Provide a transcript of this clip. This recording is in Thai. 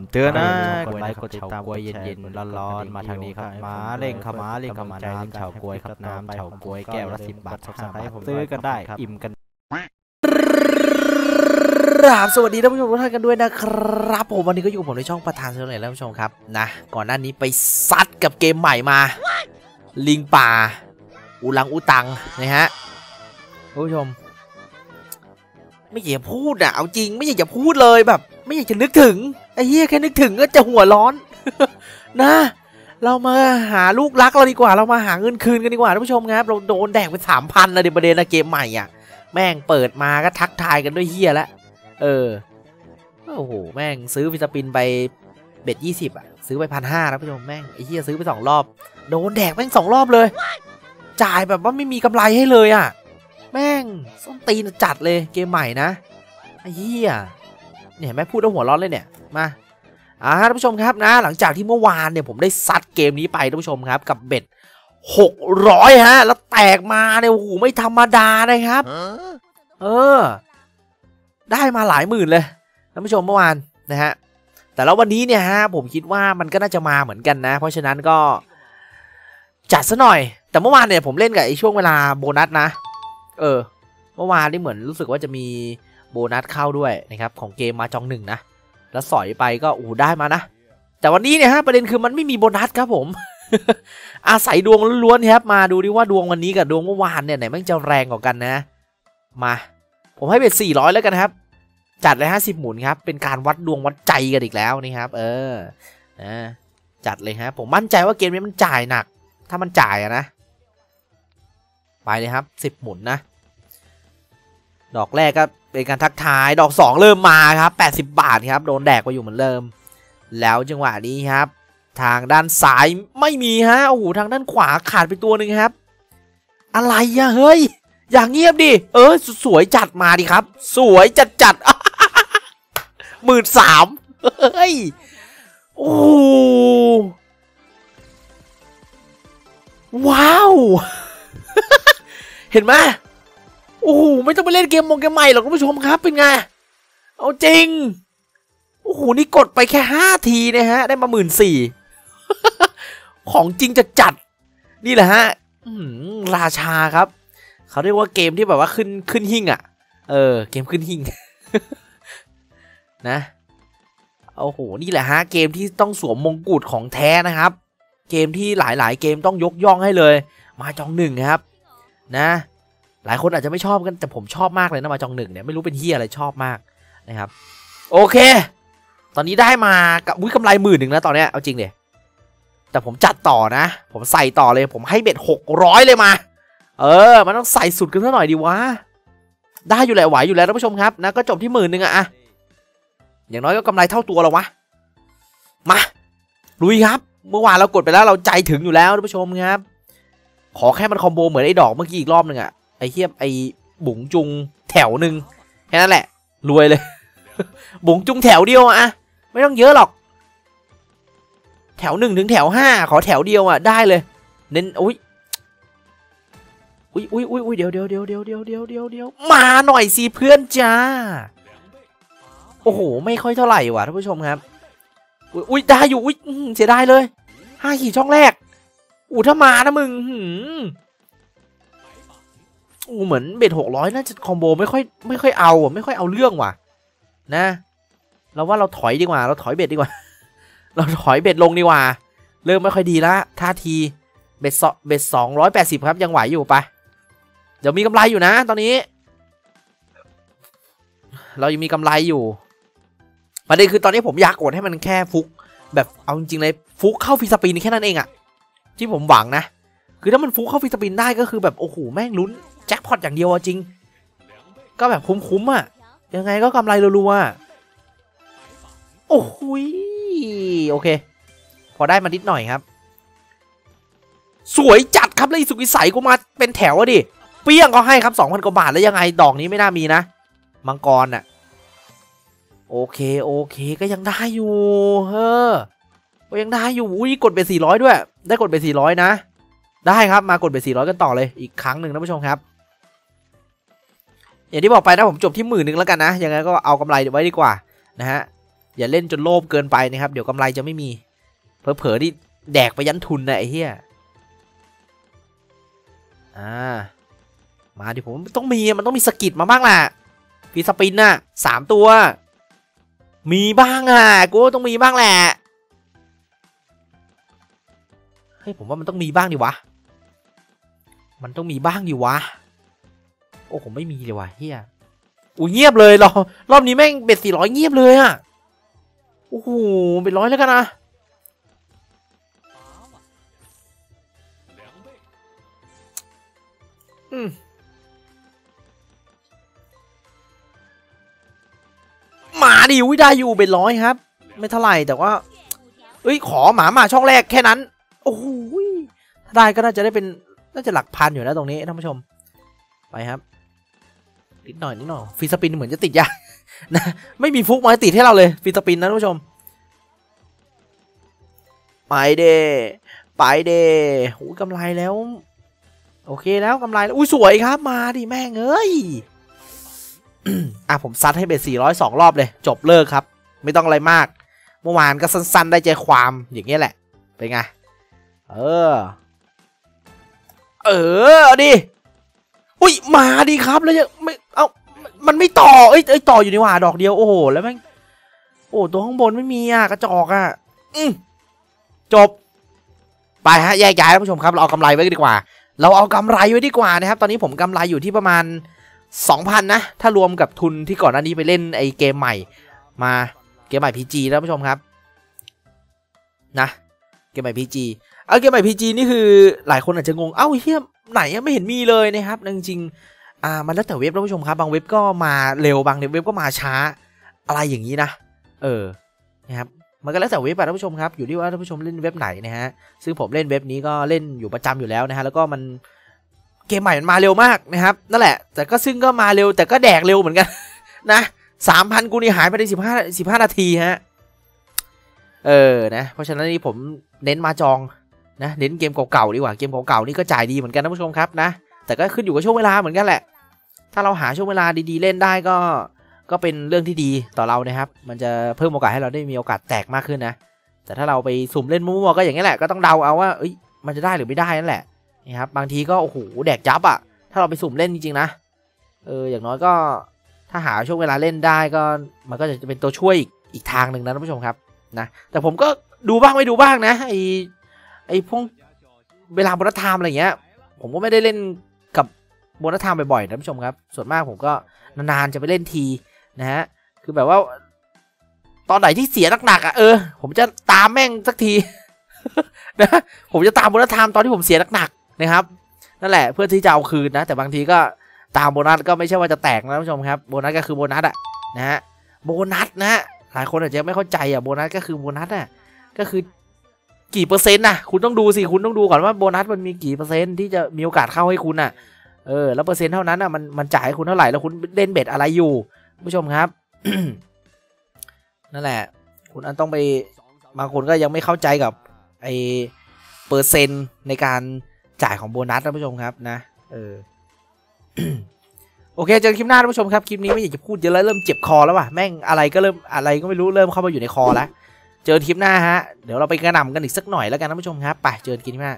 ำเตือนนะกกดดไลไลค์ค์กกดดติติดดตาตามมกล้วยเย็เย็นนๆๆร้ร้ออนนๆๆมามาทาทางงนี้นี้คครัรับบมามาเร่เร่งงเข้าเข้ามามาเร่เร่งงเข้าเข้ามามาน้ำน้ำเฉาเฉาก๊ก๊ววยยแก้แก้ววละละสิสิบบบาบาททซัซับบสสไคไครรต์ต์ผผมมซื้ซื้ออกักันนได้ได้อิ่มกันครับสวัสดีท่านผู้ชมทุกท่านกันด้วยนะครับ ผมวันนี้ก็อยู่กับผมในช่องประธานเซอร์เลยแล้วท่านผู้ชมครับนะก่อนหน้านี้ไปซัดกับเกมใหม่มา ลิงป่า อุลังอุตังนะฮะท่านผู้ชม ไม่อยากจะพูดอะเอาจริงไม่อยากจะพูดเลยแบบ ไม่อยากจะนึกถึงไอ้เหี้ยแค่นึกถึงก็จะหัวร้อน นะ เรามาหาลูกรักเราดีกว่า เรามาหาเงินคืนกันดีกว่าท่านผู้ชมครับเราโดนแดกไปสามพันนะเดี๋ยวประเด็นนะเกมใหม่อะ แม่งเปิดมาก็ทักทายกันด้วยเฮียแล้วเออโอ้โหแม่งซื้อวิสปินไปเบ็ดยี่สิบอะซื้อไปพันห้าแล้วผู้ชมแม่งไอ้เฮียซื้อไปสองรอบ โดนแดกแม่งสองรอบเลย จ่ายแบบว่าไม่มีกำไรให้เลยอะ แม่งส้นตีนจัดเลยเกมใหม่นะไอ้เฮียเนี่ยเห็นไหม่พูดแล้วหัวร้อนเลยเนี่ยมาอ่าท่านผู้ชมครับนะหลังจากที่เมื่อวานเนี่ยผมได้ซัดเกมนี้ไปท่านผู้ชมครับกับเบ็ดหกร้อยฮะแล้วแตกมาเนี่ยโอ้โหไม่ธรรมดานะครับ เออ ได้มาหลายหมื่นเลยท่านผู้ชมเมื่อวานนะฮะแต่แล้ววันนี้เนี่ยฮะผมคิดว่ามันก็น่าจะมาเหมือนกันนะ เพราะฉะนั้นก็จัดซะหน่อย แต่เมื่อวานเนี่ยผมเล่นกับไอ้ช่วงเวลาโบนัสนะ เออ เมื่อวานนี่เหมือนรู้สึกว่าจะมีโบนัสเข้าด้วยนะครับ ของเกมมาจองหนึ่งนะ แล้วสอยไปก็โอ้ได้มานะ แต่วันนี้เนี่ยฮะประเด็นคือมันไม่มีโบนัสครับผม อาศัยดวงล้วนๆครับ มาดูดิว่าดวงวันนี้กับดวงเมื่อวานเนี่ยไหนมันจะแรงกว่ากันนะ มา ผมให้เป็น400แล้วกันครับ จัดเลย50หมุนครับ เป็นการวัดดวงวัดใจกันอีกแล้วนี่ครับ เออนะจัดเลยฮะ ผมมั่นใจว่าเกมนี้มันจ่ายหนัก ถ้ามันจ่ายอะนะ ไปเลยครับ10หมุนนะ ดอกแรกก็เป็นการทักทายดอก 2 เริ่มมาครับ 80 บาทครับ โดนแดกไปอยู่เหมือนเดิม แล้วจังหวะนี้ครับ ทางด้านซ้ายไม่มีฮะโอ้โหทางด้านขวาขาดไปตัวหนึ่งครับ อะไรอะเฮ้ย อย่างเงียบดิ เออ สวยจัดมาดิครับ สวยจัดจัดหมื่นสามเฮ้ย โอ้ว้าว เห็นไหม โอ้โหไม่ต้องไปเล่นเกมมงเกมใหม่หรอกคุณผู้ชมครับเป็นไง เอาจริง โอ้โหนี่กดไปแค่ห้าทีนะฮะ ได้มาหมื่นสี่ของจริงจะจัด นี่แหละฮะราชาครับ เขาเรียกว่าเกมที่แบบว่าขึ้นขึ้นหิ่งอะ่ะ เออ เกมขึ้นหิ่งนะโอ้โห นี่แหละฮะ เกมที่ต้องสวมมงกุฎของแท้นะครับ เกมที่หลายๆ เกมต้องยกย่องให้เลย มาจองหนึ่งครับ นะ หลายคนอาจจะไม่ชอบกันแต่ผมชอบมากเลยนะมาจองหนึ่งเนี่ยไม่รู้เป็นเฮียอะไรชอบมากนะครับ โอเค ตอนนี้ได้มากับมุ้ยกำไรหมื่นหนึ่งแล้วตอนเนี้ยเอาจริงเดี๋ยแต่ผมจัดต่อนะ ผมใส่ต่อเลย ผมให้เบ็ดหกร้อยเลยมา เออ มันต้องใส่สุดกันซะหน่อยดีวะได้อยู่แหละไหวอยู่แล้วท่านผู้ชมครับนะก็จบที่หมื่นหนึ่งอะอะอย่างน้อยก็กำไรเท่าตัวแล้ววะมาลุยครับ เมื่อวานเรากดไปแล้วเราใจถึงอยู่แล้วท่านผู้ชมครับ ขอแค่มันคอมโบเหมือนไอ้ดอกเมื่อกี้อีกรอบหนึ่งอะ อ้เทียบไอ้บุ๋งจุงแถวหนึ่งแค่นั้นแหละ รวยเลย บุ๋งจุงแถวเดียวอะไม่ต้องเยอะหรอก แถวหนึ่งถึงแถวห้าขอแถวเดียวอะได้เลย เน้นอุ้ยอุ้ยอุ้ยอุ้ยอุ้ยเดี๋ยวเดี๋ยวเดี๋ยวเดี๋ยวเดี๋ยวเดี๋ยวเดี๋ยวเดี๋ยวมาหน่อยสิเพื่อนจ้า โอ้โห ไม่ค่อยเท่าไหร่ว่ะท่านผู้ชมครับ อุ้ยอุ้ยได้อยู่อุ้ยเสียดายเลยห้าขี่ช่องแรกอู้ถ้ามานะมึงูเหมือน bet หกร้อยน่าจะ combo ไม่ค่อยไม่ค่อยเอาอะไม่ค่อยเอาเรื่องว่ะ นะ เราว่าเราถอยดีกว่า เราถอย bet ดีกว่า เราถอย bet ลงดีกว่า เริ่มไม่ค่อยดีละท่าที bet ส bet สองร้อยแปดสิบครับยังไหวอยู่ปะเดี๋ยวมีกำไรอยู่นะ ตอนนี้ เรายังมีกำไรอยู่ประเด็นคือตอนนี้ผมอยากกดให้มันแค่ฟุก แบบเอาจริงๆเลยฟุกเข้า free spin แค่นั้นเองอะที่ผมหวังนะ คือถ้ามันฟุกเข้าฟีสปินได้ก็คือแบบโอ้โหแม่งลุ้น แจ็คพอตอย่างเดียวจริง ก็แบบคุ้มๆอะยังไงก็กำไรรัวๆอะโอ้โหยโอเค พอได้มานิดหน่อยครับ สวยจัดครับเลยสุกิสัยกูมาเป็นแถวอะดิ เปี้ยงก็ให้ครับ2,000กว่าบาทแล้วยังไงดอกนี้ไม่น่ามีนะ มังกรน่ะ โอเคโอเคก็ยังได้อยู่เฮ้อก็ยังได้อยู่อุ้ยกดเบสสี่ร้อยด้วย ได้กดเบสสี่ร้อยนะได้ครับมากดเบสสี่ร้อยกันต่อเลยอีกครั้งหนึ่งนะผู้ชมครับ อย่างที่บอกไปนะผมจบที่หมื่นหนึ่งแล้วกันนะยังไงก็เอากำไรไว้ดีกว่านะฮะอย่าเล่นจนโลภเกินไปนะครับ เดี๋ยวกำไรจะไม่มีเผลอๆนี่แดกไปยันทุนนะไอ้เหี้ยอ่ามาดิผมต้องมีมันต้องมีสกิดมาบ้างล่ะฟีสปินน่ะสามตัว มีบ้างอะกูต้องมีบ้างแหละเฮ้ยผมว่ามันต้องมีบ้างดิวะ มันต้องมีบ้างดิวะ โอ้ผมไม่มีเลยวะเฮียอุ้ยเงียบเลยรอบรอบนี้แม่งเบ็ดสี่ร้อยเงียบเลยอะโอ้โหเป็นร้อยแล้วกันนะอืมหมาดิวิได้อยู่เป็นร้อยครับ ไม่เท่าไหร่แต่ว่า เอ้ยขอหมามาช่องแรกแค่นั้น โอ้โหถ้าได้ก็น่าจะได้เป็นน่าจะหลักพันอยู่นะตรงนี้ท่านผู้ชม ไปครับ นิดหน่อยนิดหน่อยฟีสปินเหมือนจะติดยากนะไม่มีฟุกมาติดให้เราเลยฟีสปินนะท่านผู้ชม ไปเดไปเดโอ้ยกำไรแล้ว โอเคแล้วกำไรแล้วอุ้ยสวยครับมาดิแม่งเอ้ยอะผมซัดให้เบ็ด402รอบเลย จบเลิกครับ ไม่ต้องอะไรมาก เมื่อวานก็สั้น ๆ ได้ใจความอย่างเงี้ยแหละ เป็นไง เออ เออดิอุ้ยมาดีครับแล้วยังไม่ เอ้ามันไม่ต่อเอ้ยเอ้ยต่ออยู่นี่หว่าดอกเดียวโอ้โหแล้วแม่งโอ้ตัวข้างบนไม่มีอะกระจอกอะอืจบ ไปฮะแยกย้ายท่านผู้ชมครับเราเอากำไรไว้ดีกว่า เราเอากำไรไว้ดีกว่านะครับ ตอนนี้ผมกำไรอยู่ที่ประมาณ 2,000 นะ ถ้ารวมกับทุนที่ก่อนหน้านี้ไปเล่นไอเกมใหม่ มาเกมใหม่ PG แล้วผู้ชมครับ นะ เกมใหม่ PG เอาเกมใหม่ PG นี่คือหลายคนอาจจะงงเอ้าเฮียไหนอะไม่เห็นมีเลยนะครับจริงๆ อ่ามันแล้วแต่เว็บท่านผู้ชมครับ บางเว็บก็มาเร็วบางเว็บก็มาช้าอะไรอย่างนี้นะ เออนะครับมันก็แล้วแต่เว็บอะท่านผู้ชมครับอยู่ที่ว่าท่านผู้ชมเล่นเว็บไหนนะฮะซึ่งผมเล่นเว็บนี้ก็เล่นอยู่ประจำอยู่แล้วนะฮะแล้วก็มันเกมใหม่มันมาเร็วมากนะครับนั่นแหละ แต่ก็ซึ่งก็มาเร็วแต่ก็แดกเร็วเหมือนกันนะสามพันกูนี่หายไปในสิบห้าสิบห้านาทีฮะเออนะเพราะฉะนั้นนี่ผมเน้นมาจองนะเน้นเกมเก่าๆดีกว่าเกมเก่าๆนี่ก็จ่ายดีเหมือนกันนะผู้ชมครับนะแต่ก็ขึ้นอยู่กับช่วงเวลาเหมือนกันแหละ ถ้าเราหาช่วงเวลาดีๆ เล่นได้ก็ก็เป็นเรื่องที่ดีต่อเรานะครับ มันจะเพิ่มโอกาสให้เราได้มีโอกาสแตกมากขึ้นนะ แต่ถ้าเราไปสุ่มเล่นมั่วๆก็อย่างนี้แหละ ก็ต้องเดาเอาว่าเอ้ย มันจะได้หรือไม่ได้นั่นแหละนี่ครับ บางทีก็โอ้โหแดกยับอะถ้าเราไปสุ่มเล่นจริงๆนะ เออ อย่างน้อยก็ถ้าหาช่วงเวลาเล่นได้ก็ มันก็จะเป็นตัวช่วยอีกอีกทางหนึ่งนะท่านผู้ชมครับนะ แต่ผมก็ดูบ้างไม่ดูบ้างนะไอไอพวกเวลา bonus time อะไรเงี้ย ผมก็ไม่ได้เล่น bonus time บ่อยๆนะท่านผู้ชมครับ ส่วนมากผมก็นานๆจะไปเล่นทีนะฮะ คือแบบว่า ตอนไหนที่เสียหนักๆอะเออ ผมจะตามแม่งสักทีนะผมจะตาม bonus time ตอนที่ผมเสียหนักๆนะครับนั่นแหละเพื่อที่จะเอาคืนนะ แต่บางทีก็ตามโบนัสก็ไม่ใช่ว่าจะแตกนะท่านผู้ชมครับโบนัสก็คือโบนัสอะนะฮะโบนัสนะฮะหลายคนอาจจะไม่เข้าใจอะโบนัสก็คือโบนัสอะก็คือกี่เปอร์เซ็นต์นะคุณต้องดูสิคุณต้องดูก่อนว่าโบนัสมันมีกี่เปอร์เซ็นต์ที่จะมีโอกาสเข้าให้คุณอะ เออแล้วเปอร์เซ็นต์เท่านั้นอะมันมันจ่ายให้คุณเท่าไหร่แล้วคุณเล่น bet อะไรอยู่ผู้ชมครับ นั่นแหละ คุณอันต้องไปบางคนก็ยังไม่เข้าใจกับไอเปอร์เซ็นต์ในการจ่ายของโบนัสท่านผู้ชมครับนะเออโอเคเจอกันคลิปหน้าท่านผู้ชมครับคลิปนี้ไม่อยากจะพูดเยอะแล้วเริ่มเจ็บคอแล้วว่ะแม่งอะไรก็เริ่มอะไรก็ไม่รู้เริ่มเข้ามาอยู่ในคอแล้วเจอคลิปหน้าฮะเดี๋ยวเราไปกระหน่ำกันอีกสักหน่อยแล้วกันท่านผู้ชมครับไปเจอกันคลิปหน้า